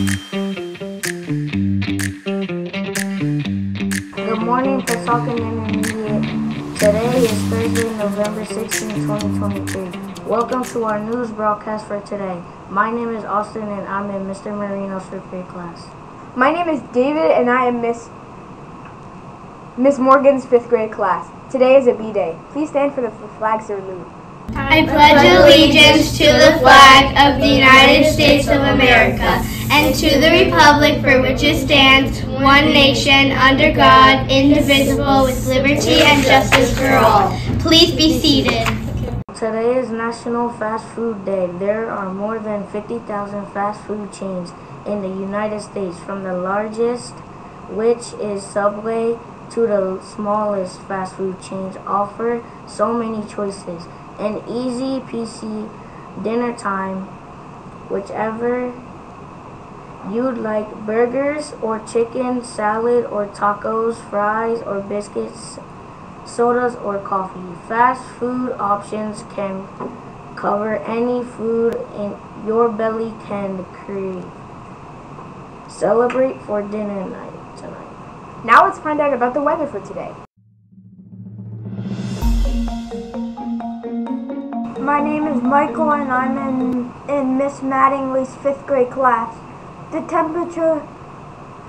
Good morning, Pennsauken Intermediate. Today is Thursday, November 16, 2023. Welcome to our news broadcast for today. My name is Austin and I'm in Mr. Marino's fifth grade class. My name is David and I am Miss Miss Morgan's fifth grade class. Today is a B day. Please stand for the flag salute. I pledge allegiance to the flag of the United States of America and to the republic for which it stands, one nation, under God, indivisible, with liberty and justice for all. Please be seated. Today is National Fast Food Day. There are more than 50,000 fast food chains in the United States, from the largest, which is Subway, to the smallest fast food chains offer so many choices. An easy peasy dinner time, whichever you'd like burgers or chicken, salad or tacos, fries or biscuits, sodas or coffee. Fast food options can cover any food in your belly can crave. Celebrate for dinner night tonight. Now let's find out about the weather for today. My name is Michael and I'm in, in Miss Mattingly's fifth grade class. The temperature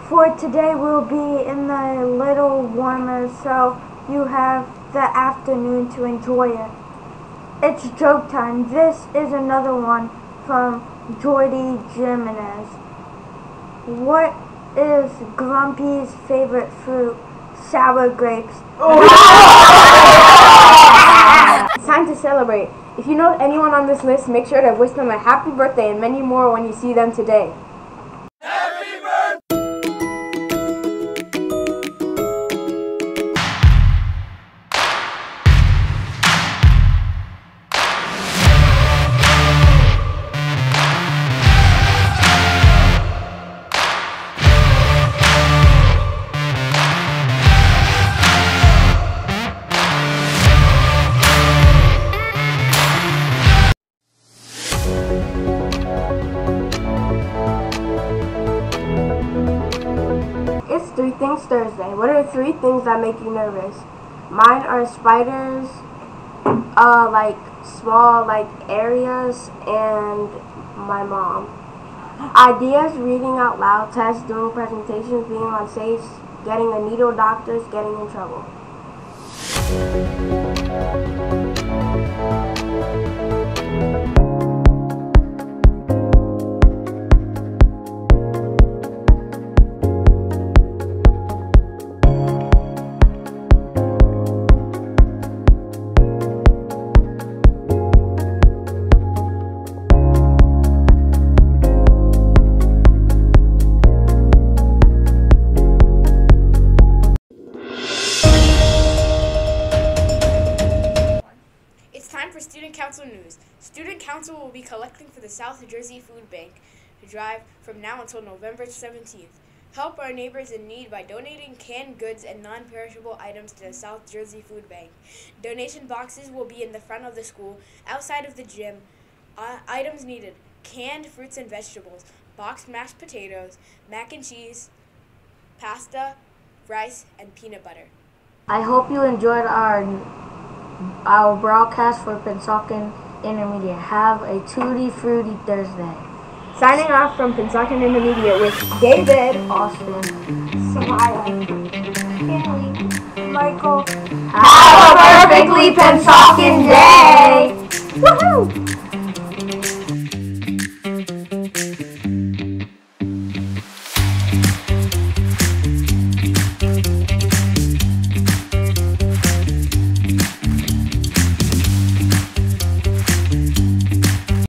for today will be in the little warmer so you have the afternoon to enjoy it. It's joke time. This is another one from Jordy Jimenez. What is Grumpy's favorite fruit? Sour grapes. Oh. It's time to celebrate. If you know anyone on this list, make sure to wish them a happy birthday and many more when you see them today. Things Thursday. What are three things that make you nervous? Mine are spiders, uh, like small like areas, and my mom. Ideas, reading out loud, tests, doing presentations, being on stage, getting a needle, doctors, getting in trouble. Student Council will be collecting for the South Jersey Food Bank drive from now until November 17th. Help our neighbors in need by donating canned goods and non perishable items to the South Jersey Food Bank. Donation boxes will be in the front of the school, outside of the gym. Uh, items needed canned fruits and vegetables, boxed mashed potatoes, mac and cheese, pasta, rice, and peanut butter. I hope you enjoyed our our broadcast for Pennsauken Intermediate. Have a tutti fruity Thursday. Signing off from Pennsauken Intermediate with David, Austin. Samaya, Kinley, Michael. Have a perfectly Pennsauken day! Woohoo!